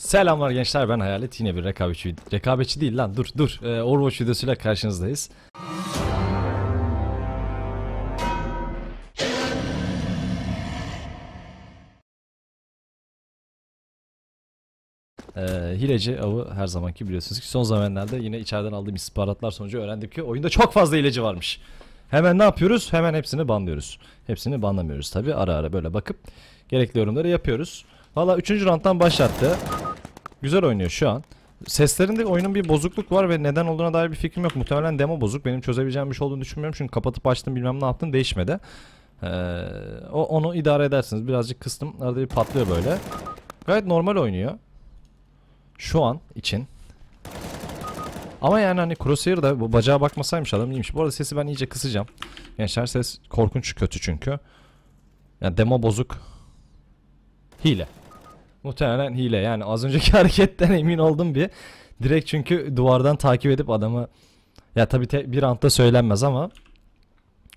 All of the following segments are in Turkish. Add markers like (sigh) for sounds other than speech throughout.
Selamlar gençler ben Hayalet yine bir rekabetçi rekabetçi değil lan dur dur ee, Overwatch videosuyla karşınızdayız. Ee, hileci avı her zamanki biliyorsunuz ki son zamanlarda yine içeriden aldığım istihbaratlar sonucu öğrendik ki oyunda çok fazla hileci varmış. Hemen ne yapıyoruz? Hemen hepsini banlıyoruz. Hepsini banlamıyoruz tabi ara ara böyle bakıp gerekli yorumları yapıyoruz. Valla 3. round'dan başlattı. Güzel oynuyor şu an. Seslerinde oyunun bir bozukluk var ve neden olduğuna dair bir fikrim yok. Muhtemelen demo bozuk. Benim çözebileceğim bir şey olduğunu düşünmüyorum. Çünkü kapatıp açtım bilmem ne yaptım değişmedi. Ee, o, onu idare edersiniz. Birazcık kıstım. Arada bir patlıyor böyle. Gayet normal oynuyor. Şu an için. Ama yani hani Crosshair'da bu bacağa bakmasaymış adam iyiymiş. Bu arada sesi ben iyice kısacağım. Gençler ses korkunç kötü çünkü. Yani demo bozuk. Hile. Muhtemelen hile yani az önceki (laughs) hareketten emin oldum bir. Direkt çünkü duvardan takip edip adamı ya tabi bir anda söylenmez ama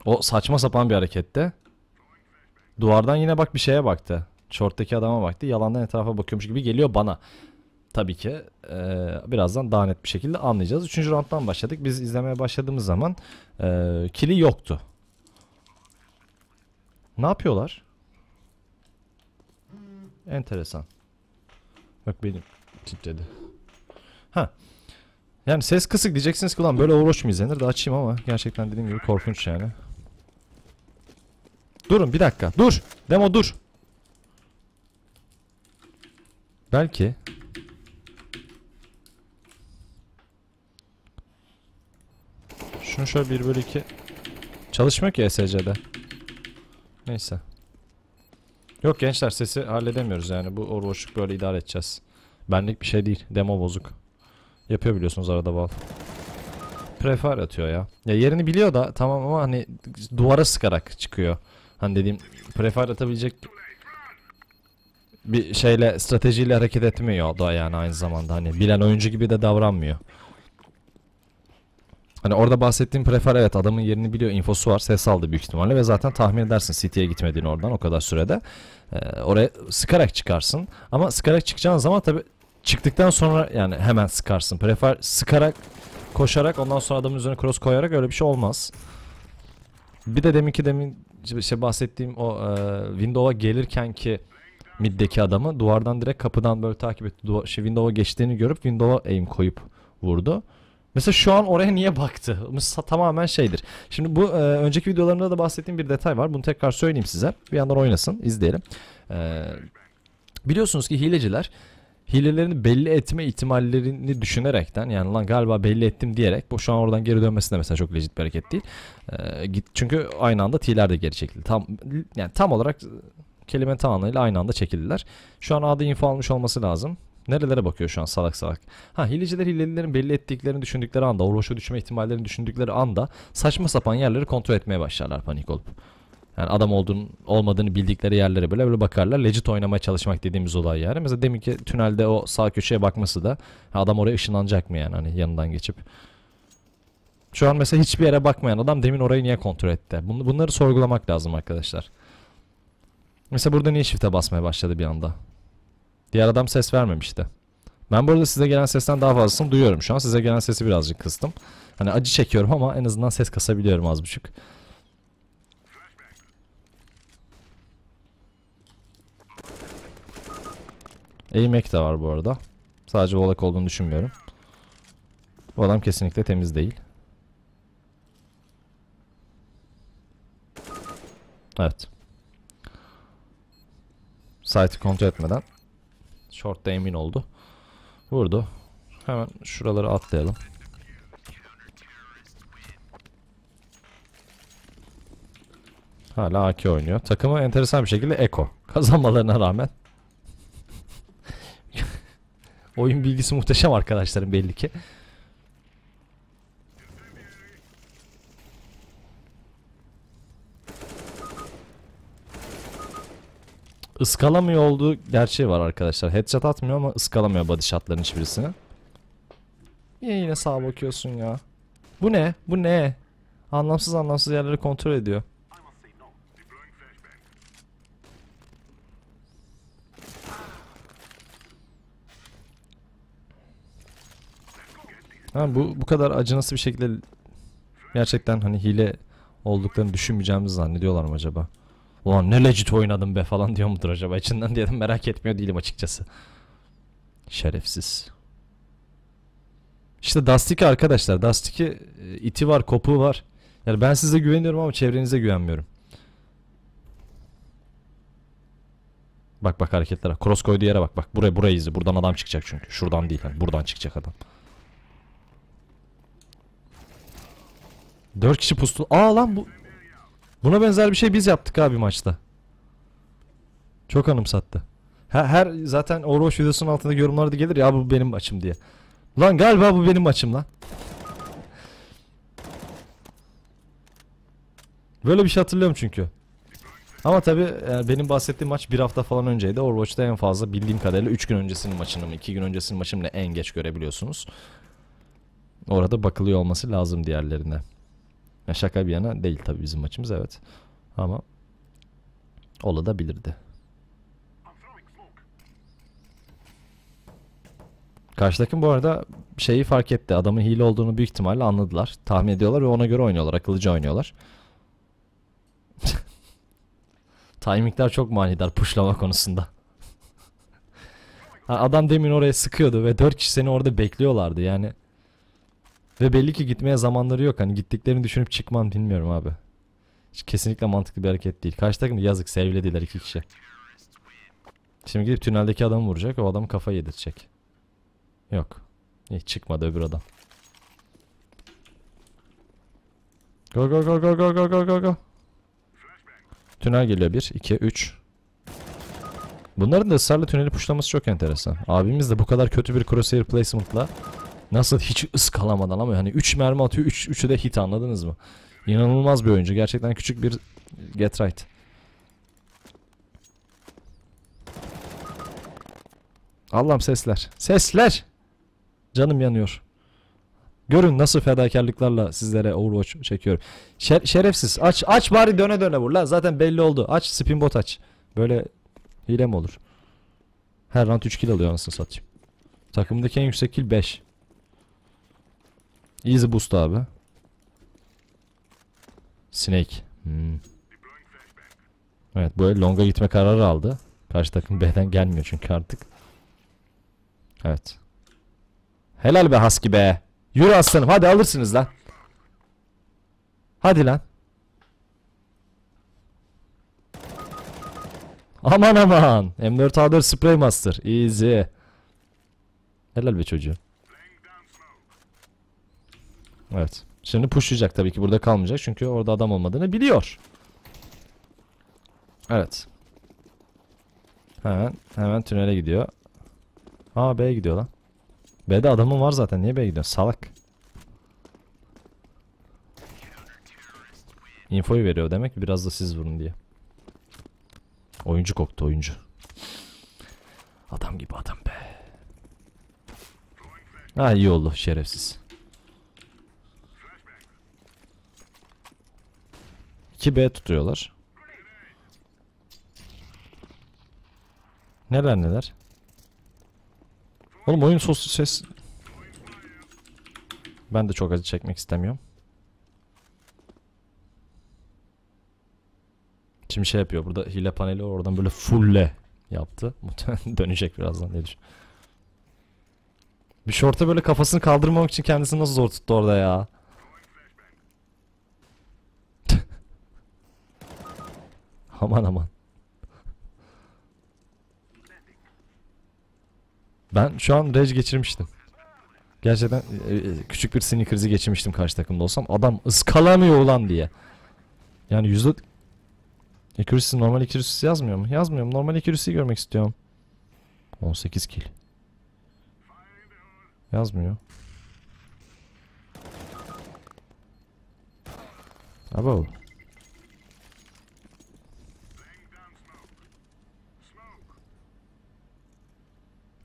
o saçma sapan bir harekette. Duvardan yine bak bir şeye baktı. Short'taki adama baktı. Yalandan etrafa bakıyormuş gibi geliyor bana. Tabii ki e, birazdan daha net bir şekilde anlayacağız. Üçüncü rounddan başladık. Biz izlemeye başladığımız zaman e, kili yoktu. Ne yapıyorlar? Enteresan. Bak benim titredi. Ha. Yani ses kısık diyeceksiniz ki ulan böyle Overwatch mu izlenir de açayım ama gerçekten dediğim gibi korkunç yani. Durun bir dakika dur. Demo dur. Belki. Şunu şöyle 1 bölü 2 çalışmıyor ki SC'de. Neyse. Yok gençler sesi halledemiyoruz yani. Bu Overwatch'luk böyle idare edeceğiz. Benlik bir şey değil. Demo bozuk. Yapıyor biliyorsunuz arada bal. Prefire atıyor ya. Ya yerini biliyor da tamam ama hani duvara sıkarak çıkıyor. Hani dediğim prefire atabilecek bir şeyle stratejiyle hareket etmiyor da yani aynı zamanda hani bilen oyuncu gibi de davranmıyor. Hani orada bahsettiğim prefer evet adamın yerini biliyor infosu var ses aldı büyük ihtimalle ve zaten tahmin edersin City'ye gitmediğini oradan o kadar sürede. Ee, oraya sıkarak çıkarsın ama sıkarak çıkacağın zaman tabi çıktıktan sonra yani hemen sıkarsın. Prefer sıkarak koşarak ondan sonra adamın üzerine cross koyarak öyle bir şey olmaz. Bir de deminki demin işte bahsettiğim o e, Windows'a gelirken ki middeki adamı duvardan direkt kapıdan böyle takip etti. Duvar, şey, Windows'a geçtiğini görüp Windows'a aim koyup vurdu. Mesela şu an oraya niye baktı? Tamamen şeydir. Şimdi bu e, önceki videolarımda da bahsettiğim bir detay var. Bunu tekrar söyleyeyim size. Bir yandan oynasın, izleyelim. E, biliyorsunuz ki hileciler hilelerini belli etme ihtimallerini düşünerekten yani lan galiba belli ettim diyerek bu şu an oradan geri dönmesi de mesela çok legit bir hareket değil. E, çünkü aynı anda T'ler de geri çekildi. Tam yani tam olarak kelime tam anlamıyla aynı anda çekildiler. Şu an A'da info almış olması lazım. Nerelere bakıyor şu an salak salak. Ha hileciler hilelilerin belli ettiklerini düşündükleri anda, Overwatch'a düşme ihtimallerini düşündükleri anda saçma sapan yerleri kontrol etmeye başlarlar panik olup. Yani adam olduğunu, olmadığını bildikleri yerlere böyle böyle bakarlar. Legit oynamaya çalışmak dediğimiz olay yani. Mesela deminki tünelde o sağ köşeye bakması da adam oraya ışınlanacak mı yani hani yanından geçip. Şu an mesela hiçbir yere bakmayan adam demin orayı niye kontrol etti? Bun bunları sorgulamak lazım arkadaşlar. Mesela burada niye shift'e basmaya başladı bir anda? Diğer adam ses vermemişti. Ben burada size gelen sesten daha fazlasını duyuyorum şu an. Size gelen sesi birazcık kıstım. Hani acı çekiyorum ama en azından ses kasabiliyorum az buçuk. Eğmek de var bu arada. Sadece volak olduğunu düşünmüyorum. Bu adam kesinlikle temiz değil. Evet. Site'i kontrol etmeden Short'ta emin oldu. Vurdu. Hemen şuraları atlayalım. Hala AK oynuyor. Takımı enteresan bir şekilde Eko. (laughs) Kazanmalarına rağmen. (laughs) Oyun bilgisi muhteşem arkadaşlarım belli ki. ıskalamıyor olduğu gerçeği var arkadaşlar. Headshot atmıyor ama ıskalamıyor body shotların hiçbirisini. Niye yine sağa bakıyorsun ya? Bu ne? Bu ne? Anlamsız anlamsız yerleri kontrol ediyor. Ha, bu bu kadar acınası bir şekilde gerçekten hani hile olduklarını düşünmeyeceğimizi zannediyorlar mı acaba? Ulan ne legit oynadım be falan diyor mudur acaba? İçinden diye de merak etmiyor değilim açıkçası. Şerefsiz. İşte Dusty arkadaşlar. Dusty e, iti var, kopuğu var. Yani ben size güveniyorum ama çevrenize güvenmiyorum. Bak bak hareketlere. Cross koyduğu yere bak. Bak buraya burayı izle. Buradan adam çıkacak çünkü. Şuradan değil. Yani buradan çıkacak adam. 4 kişi pustu. Aa lan bu. Buna benzer bir şey biz yaptık abi maçta. Çok anımsattı. Her, her zaten Overwatch videosunun altında yorumlarda gelir ya bu benim maçım diye. Lan galiba bu benim maçım lan. Böyle bir şey hatırlıyorum çünkü. Ama tabi benim bahsettiğim maç bir hafta falan önceydi. Overwatch'ta en fazla bildiğim kadarıyla 3 gün öncesinin maçını mı 2 gün öncesinin maçını mı en geç görebiliyorsunuz. Orada bakılıyor olması lazım diğerlerine. Ya şaka bir yana değil tabi bizim maçımız evet. Ama olabilirdi. Karşı takım bu arada şeyi fark etti. Adamın hile olduğunu büyük ihtimalle anladılar. Tahmin ediyorlar ve ona göre oynuyorlar. Akıllıca oynuyorlar. (laughs) Timingler çok manidar pushlama konusunda. (laughs) Adam demin oraya sıkıyordu ve 4 kişi seni orada bekliyorlardı yani. Ve belli ki gitmeye zamanları yok. Hani gittiklerini düşünüp çıkmam bilmiyorum abi. Kesinlikle mantıklı bir hareket değil. Karşı takım yazık sevlediler iki kişi. Şimdi gidip tüneldeki adamı vuracak. O adam kafa yedirecek. Yok. Hiç çıkmadı öbür adam. Go go go go go go go go go. Tünel geliyor 1, 2, 3. Bunların da ısrarla tüneli puşlaması çok enteresan. Abimiz de bu kadar kötü bir crosshair placement'la nasıl hiç ıskalamadan ama hani 3 mermi atıyor 3 3'ü de hit anladınız mı? İnanılmaz bir oyuncu. Gerçekten küçük bir get right. Allah'ım sesler. Sesler. Canım yanıyor. Görün nasıl fedakarlıklarla sizlere Overwatch çekiyorum. Şer- şerefsiz. Aç aç bari döne döne vur lan. Zaten belli oldu. Aç spin bot aç. Böyle hile mi olur? Her round 3 kill alıyor anasını satayım. Takımdaki en yüksek kill 5. Easy boost abi. Snake. Hmm. Evet böyle longa gitme kararı aldı. Karşı takım B'den gelmiyor çünkü artık. Evet. Helal be Husky be. Yürü aslanım hadi alırsınız lan. Hadi lan. Aman aman. M4A4 Spray Master. Easy. Helal be çocuğum. Evet. Şimdi pushlayacak tabii ki burada kalmayacak çünkü orada adam olmadığını biliyor. Evet. Hemen hemen tünele gidiyor. Aa B'ye gidiyor lan. B'de adamın var zaten. Niye B'ye gidiyorsun? Salak. Infoyu veriyor demek biraz da siz vurun diye. Oyuncu koktu oyuncu. Adam gibi adam be. Ha iyi oldu şerefsiz. 2B tutuyorlar. Neler neler. Oğlum oyun sos ses... Ben de çok acı çekmek istemiyorum. Şimdi şey yapıyor burada hile paneli oradan böyle fulle yaptı. (laughs) Muhtemelen dönecek birazdan ne düşün. Bir şorta böyle kafasını kaldırmamak için kendisini nasıl zor tuttu orada ya. Aman aman. Ben şu an rage geçirmiştim. Gerçekten e, e, küçük bir sinir krizi geçirmiştim karşı takımda olsam. Adam ıskalamıyor ulan diye. Yani yüzde... Accuracy normal accuracy yazmıyor mu? Yazmıyorum. Normal accuracy'yi görmek istiyorum. 18 kill. Yazmıyor. Abo.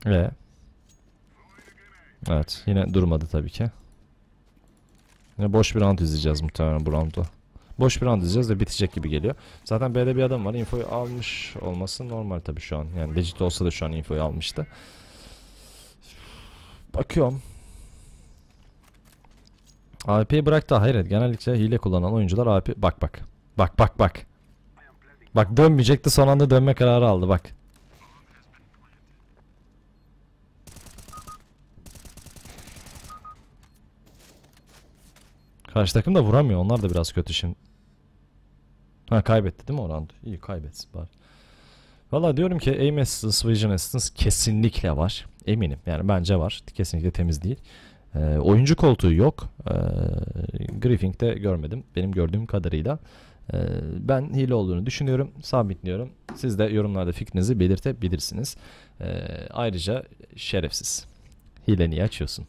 Ee? Evet. Yine durmadı tabii ki. Yine boş bir round izleyeceğiz muhtemelen bu roundu. Boş bir round izleyeceğiz ve bitecek gibi geliyor. Zaten B'de bir adam var. Infoyu almış olması normal tabii şu an. Yani legit olsa da şu an infoyu almıştı. Bakıyorum. AWP'yi bırak da hayır genellikle hile kullanan oyuncular AWP bak bak. Bak bak bak. Bak dönmeyecekti son anda dönme kararı aldı bak. Karşı takım da vuramıyor. Onlar da biraz kötü şimdi. Ha kaybetti değil mi o? İyi kaybetsin bari. Valla diyorum ki aim assistance, vision assistance kesinlikle var. Eminim. Yani bence var. Kesinlikle temiz değil. Ee, oyuncu koltuğu yok. Ee, Griffing'de görmedim. Benim gördüğüm kadarıyla. Ee, ben hile olduğunu düşünüyorum. Sabitliyorum. Siz de yorumlarda fikrinizi belirtebilirsiniz. Ee, ayrıca şerefsiz. Hile niye açıyorsun?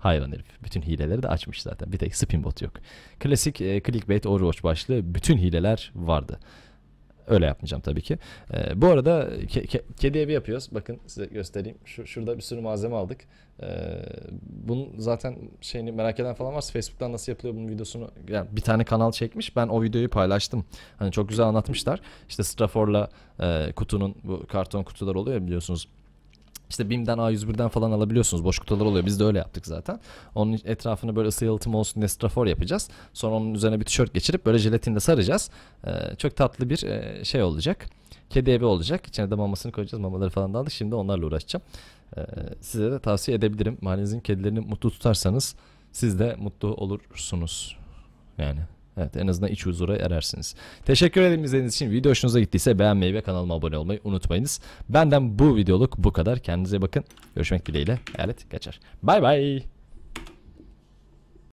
Hayvan herif. Bütün hileleri de açmış zaten. Bir tek spin bot yok. Klasik e, clickbait Overwatch başlığı bütün hileler vardı. Öyle yapmayacağım tabii ki. Ee, bu arada ke- ke- kedi evi yapıyoruz. Bakın size göstereyim. Şu, şurada bir sürü malzeme aldık. Ee, bunun zaten şeyini merak eden falan varsa Facebook'tan nasıl yapılıyor bunun videosunu yani bir tane kanal çekmiş. Ben o videoyu paylaştım. Hani çok güzel anlatmışlar. İşte Strafor'la e, kutunun bu karton kutular oluyor biliyorsunuz. İşte BİM'den A101'den falan alabiliyorsunuz. Boş kutular oluyor. Biz de öyle yaptık zaten. Onun etrafını böyle ısı yalıtım olsun diye strafor yapacağız. Sonra onun üzerine bir tişört geçirip böyle jelatinle saracağız. Ee, çok tatlı bir e, şey olacak. Kedi evi olacak. İçine de mamasını koyacağız. Mamaları falan da aldık. Şimdi onlarla uğraşacağım. Ee, size de tavsiye edebilirim. Mahallenizin kedilerini mutlu tutarsanız siz de mutlu olursunuz. Yani Evet en azından iç huzura erersiniz. Teşekkür ederim izlediğiniz için. Video hoşunuza gittiyse beğenmeyi ve kanalıma abone olmayı unutmayınız. Benden bu videoluk bu kadar. Kendinize bakın. Görüşmek dileğiyle. Hayalet kaçar. Bay bay.